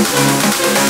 Música